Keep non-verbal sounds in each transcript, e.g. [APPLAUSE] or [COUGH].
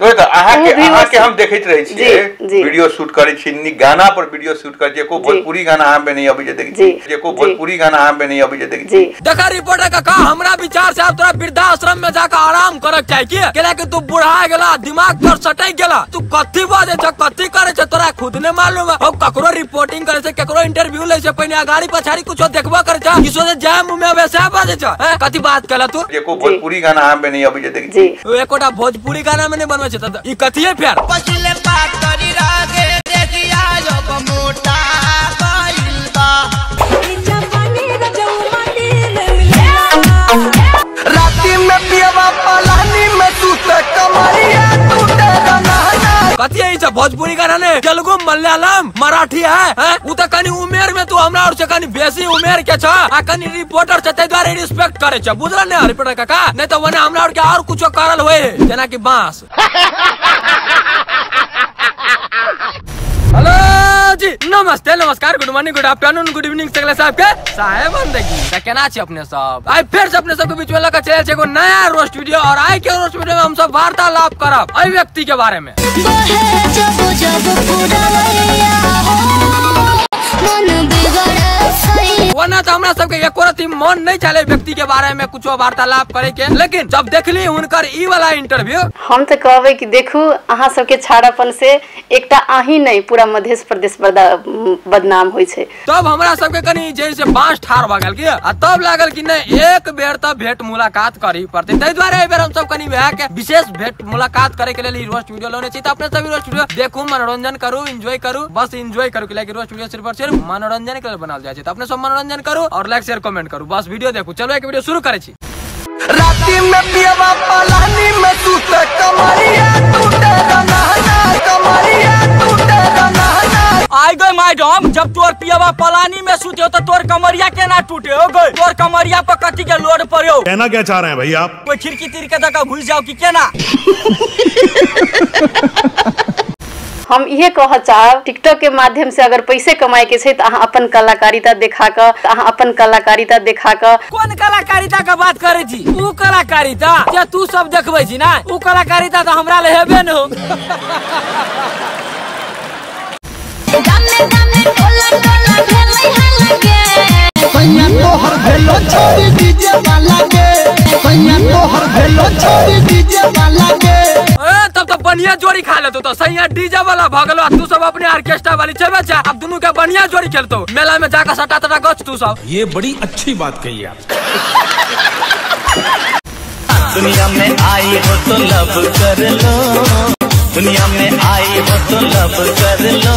तो त अहाँ के उ भी अहाँ वो- के हम देखैत रहे छियै। जी, जी। वीडियो शूट करे छी नी गाना पर वीडियो शूट करे छी एको भोजपुरी गाना अहाँ पे नहीं अभी जे देखै जी, छी एको जी। भोजपुरी गाना अहाँ पे नहीं अभी जे देखै जी। देखा रिपोर्टर का कहा हमरा विचार से तोरा वृद्धाश्रम में जाकर आराम करक चाहिए कि केला कि तू बुढ़ा गेला दिमाग पर सटक गेला तू कथी बाजे छ कथी करे छ तोरा खुद ने मालूम है। ककरो रिपोर्टिंग करे से ककरो इंटरव्यू ले से पहले अगाड़ी पछाड़ी कुछो देखबो करे छ किसो से जाय मुँह में वैसे बाजे छ? कथी बात केला तू? एको भोजपुरी गाना अहाँ पे नहीं अभी जे देखै जी। एकोटा भोजपुरी गाना में नहीं बनवे छ त ई कथी है फिर भोजपुरी गाना ने तेलुगु मलयालम, मराठी है, हैं? उ तो कनी उमेर में तू हमरा और से कनी बेसी उमेर के छ आ कनी रिपोर्टर छ तै द्वारे रिस्पेक्ट करे छ बुझल ने रिपोर्टर काका? नहीं तो वने हमरा और के और कुछ करल होए जना कि बाँस [LAUGHS] हेलो जी नमस्ते नमस्कार good morning good afternoon good evening सकले साहब के। साहेब बंदगी त कहना छी अपने सब? आई फिर से अपने सबके बीच में लगा चले छे नया रोस्ट वीडियो और आई के रोस्ट वीडियो में हम सब वार्तालाप करब एहि व्यक्ति के बारे में। वरना तो हमरा सबके एको मन नहीं चले व्यक्ति के बारे में कुछ वार्तालाप करे के। लेकिन जब देखली उनकर ई वाला इंटरव्यू हम तो कहबै कि देखू अहाँ सबके छाड़ापन से एकटा अहीं नहीं पूरा मध्य प्रदेश बदा- बदनाम होइ छै। तब हमरा सबके कनी जैसे बाँस ठार भ गेल की। आ तब लागल कि नहीं एक बेर तब भेंट मुलाकात करी पड़ते। ताहि दुआरे एहि बेर हम सब कनी वएह के विशेष भेंट मुलाकात करे के लेल ई रोस्ट वीडियो लेने छी। त अपने सब ई रोस्ट वीडियो देखू मनोरंजन करू एंजॉय करू बस एंजॉय करू कि रोस्ट वीडियो सिर्फ़ और सिर्फ़ मनोरंजन के लेल बनाल छै। अपने सब मनोरंजन करू और लाइक शेयर कमेंट करू। बस वीडियो देखू। चलो एक वीडियो शुरू करे छी। में पियवा पलानी में टूटे कमरिया टूटे रंगना कमरिया टूटे रंगना आई गए मैडम जब तोर पियवा पलानी में सुते हो तो तोर कमरिया केना टूटे हो गए तोर कमरिया पर कथी के लोड पड़े कहना क्या चाह रहे हैं भाई आप? कोई खिड़की तीर के दका घुस जाओ कि केना? [LAUGHS] हम इहे कह चाहब टिकटॉक के माध्यम से अगर पैसे कमाए के छै अहाँ अपन कलाकारिता देखा अहाँ अपन कलाकारिता देखा कऽ कौन कलाकारिता के बात करे छी? ऊ कलाकारिता। जे तू सब देखबे छी ना? ऊ कलाकारिता तो हमरा ले हेबे न हो। तोहर भेलो छोड़ी डीजे वाला के तोहर भेलो छोड़ी डीजे वाला तो बढ़िया जोड़ी खा लेतो तो। सैया डीजे वाला भगलो तू सब अपने ऑर्केस्ट्रा वाली चलबे छा? अब दोनों के बढ़िया जोड़ी खेलतो। मेला में जाकर सटा तटा गच तू सब। ये बड़ी अच्छी बात कही आप दुनिया में आई हो तो लब कर लो। दुनिया में आई हो तो लब कर लो।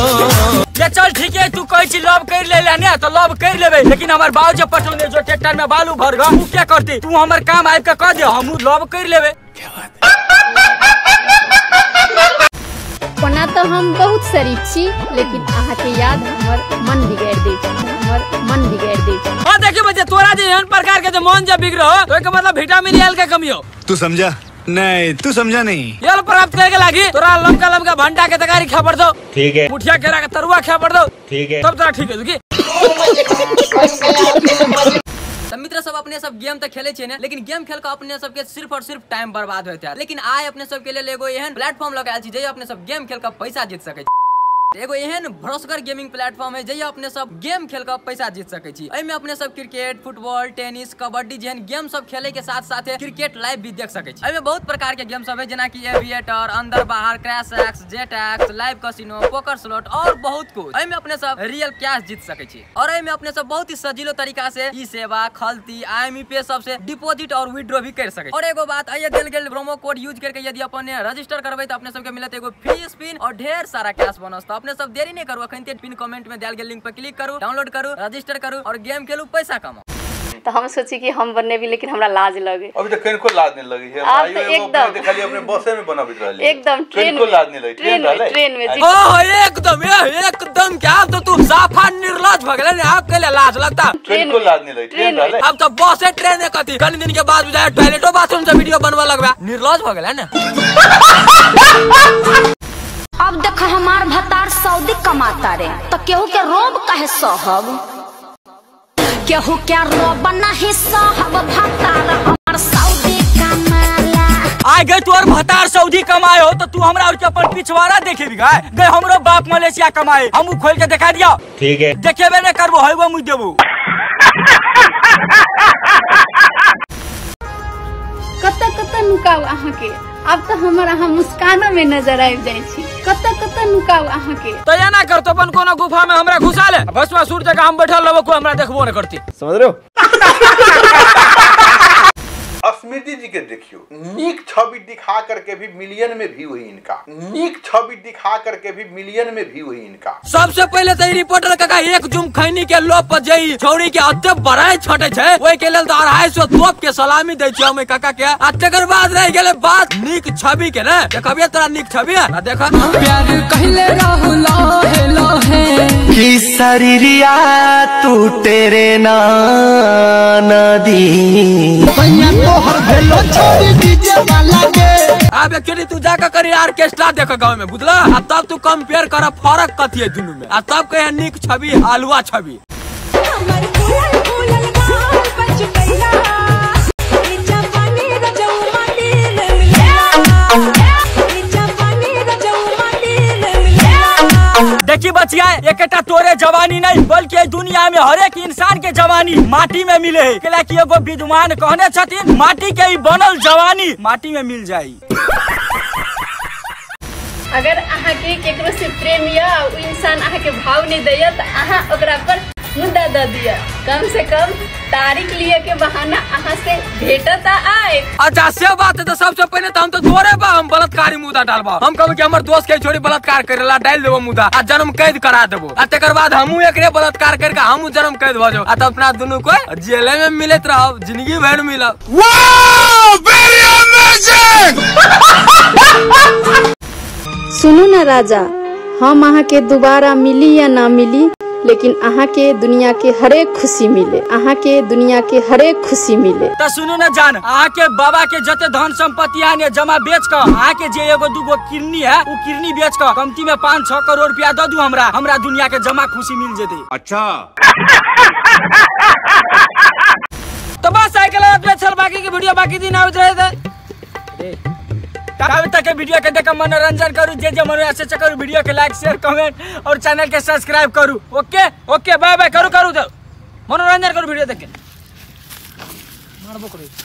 ये चल ठीक है तू कहै छी लव कर ले ले ने तो लव कर लेबे। लेकिन हमर बाबू जे पटौने जो ट्रैक्टर में बालू भर ग क्या करती? तू हमर काम आबि के कह दे हमू लव कर लेबे। ओना तऽ हम बहुत शरीफ छी लेकिन अहाँके याद हमर मन बिगाड़ि दै छै हमर मन बिगाड़ि दै छै। हाँ देखियो बच्चे तोरा जे एहन प्रकार के जे मन जे बिगड़ो तो के मतलब विटामिन एल के कमी हो तू समझा? नहीं तू समझा नहीं। एल प्राप्त करे के लागी तोरा लमका लमका भंटा के तरकारी खा पड़ दो ठीक है। मुठिया केरा के तरुआ खा पड़ दो ठीक है। तब तोरा ठीक है तो [LAUGHS] [LAUGHS] मित्र सब अपने सब गेम तो खेले छे लेकिन गेम खेल अपने सबके सिर्फ़ और सिर्फ़ टाइम बर्बाद होते है लेकिन आए अपने सबके लिए एगो एहन प्लेटफॉर्म लगाया जे अपने सब गेम खेल पैसा जीत सके। एगो एहन भरोसगर गेमिंग प्लेटफॉर्म है, जहिया अपने सब गेम खेल कर पैसा जीत सके एहिमे अपने सब क्रिकेट फुटबॉल टेनिस कबड्डी जेहन गेम सब खेले के साथ साथ क्रिकेट लाइव भी देख सके एहिमे बहुत प्रकार के गेम सब है, जेना कि aviator Andar Bahar crash X jet X live casino poker slot और बहुत कुछ। एहिमे अपने सब रियल कैश जीत सके और एहिमे अपने सब बहुत ही सजीलो तरीका से ई सेवा खलती आईएमई पे सबसे डिपॉजिट और विड्रॉ भी कर सके और एगो बात आइए देल गेल प्रोमो कोड यूज़ करके यदि अपने रजिस्टर करबै तो अपने सबके मिलत एगो फ्री स्पिन और ढेर सारा कैश बोनस अपने सब देरी नहीं करू। अखन पिन कमेंट में दिया गेल लिंक पर क्लिक करू डाउनलोड करू रजिस्टर करू और गेम खेलू पैसा कमाओ। तऽ हम सोची कि हम बनेबी लेकिन हमरा लाज लगे। अभी तक किनको लाज नहीं लगी है। आप तो एकदम- अपने अपने बसे में बनाबित रहली एकदम ट्रेन किनको लाज नहीं लगी ट्रेन में ट्रेन में जी। ओह एकदम ए, एकदम क्या? तो तू साफा निर्लज भ गेले ने आप के लाज लगता। किनको लाज नहीं लगी ट्रेन ट्रेन में। अब तो बसे ट्रेन है कथी कल दिन के बाद बुझाए टॉयलेटो बाथरूम से वीडियो बनवा लगबा। निर्लज भ गेले ने? [LAUGHS] अब देख हमार भतार सऊदी कमाता रे तो केहू के रोब कहे सहब? केहू के रोब नहीं सहब भतार हमार सऊदी कमाला। आ गए तू और भतार सऊदी कमाए हो तो तू हमरा और के अपन पिछवाड़ा देखे भी गए? गए हमरो बाप मलेशिया कमाए। हमू खोल के दिखा दिया। ठीक है। देखेबे नहीं करबो होइबो मुझ देबो। कतऽ कतऽ नुकाउ अहाँके? आब तो हमर अहाँ मुस्कानो में नज़र आबि छी। कत कतऽ नुकाउ अहाँके? तो या ना कर तो अपन कोनो गुफा में हमरा घुसा ले। भस्मा सूर जगह हम बैठल रहबो को हमरा देखबो न करती। समझ रहे हो स्मृति जी के देखियो नीक छवि दिखा करके भी मिलियन में व्यू हुई इनका। नीक छवि दिखा करके भी मिलियन में व्यू हुई इनका। सबसे पहले तो रिपोर्टर काका एक जुम खैनी के लोप पर जई छौड़ी के अत्ते बड़ाई छटे छै। ओई के लेल तो अढ़ाई सौ तोप के सलामी दै छियै हमें काका के। आ तकर बाद रह गेले बात नीक छवि के ने। देखबिए तोरा नीक छवि है देख। प्यार कहले रहो लहे लहे। कि शरीरिया तू तेरे ना नदी भैया तोहर भेलो छोड़ी डीजे वाला के। अब एक्चुअली तू जाकर करी ऑर्केस्ट्रा देख गाँव में बुझला आ तब तू कंपेयर कर फ़र्क कथी है दुनू में आ तब कहे नीक छवि हलवा छवि। देखी बचिया तोरे जवानी नहीं, बल्कि दुनिया में हर एक इंसान के जवानी माटी में मिले है। कैला की एगो विद्वान कहने छथिन, माटी के बनल जवानी माटी में मिल जाये अगर अहाँके केकरो से प्रेम इंसान अहाँके भाव नहीं दैया तो अहाँ पर मुद्दा दे दिया। कम से कम तारीख लिए के बहाना अहाँ से भेटत आए। अच्छा से बात है तो सबसे पहले तो हम तो तोरे बा हम बलात्कारी मुद्दा डालबा। हम कहबे कि हमर दोस्त के छोड़ी बलात्कार करेला डाल देबो मुद्दा आ जन्म कैद करा देबो। आ तकर बाद हमहू एकरे बलात्कार करके हमहू जन्म कैद भ जाओ आ तो अपना दुनू को जेले में मिलत रहो ज़िंदगी भर मिलब। सुनू ना राजा हम अहाँ के दोबारा मिली या ना मिली? लेकिन अहाँ के दुनिया के हरेक खुशी मिले अहाँ के दुनिया के हरेक खुशी मिले। तो सुनू न जान अहाँ के बाबा के जते धन संपत्ति है ने जमा बेच कर अहाँ के जे एगो दूगो किडनी है वो किडनी बेच कर कमती में पाँच छह करोड़ रुपया दे दू हमरा हमरा दुनिया के जमा खुशी मिल जेते। अच्छा। तो बस साइकिल अपने बाकी की वीडियो बाकी दिन आवत रहे थे कब तक के वीडियो के देख मनोरंजन करू। जे जे मन ऐसे करू, वीडियो के लाइक शेयर कमेंट और चैनल के सब्सक्राइब करू। ओके ओके बाय बाय करू करू। तो मनोरंजन करू वीडियो देख मारबो करू।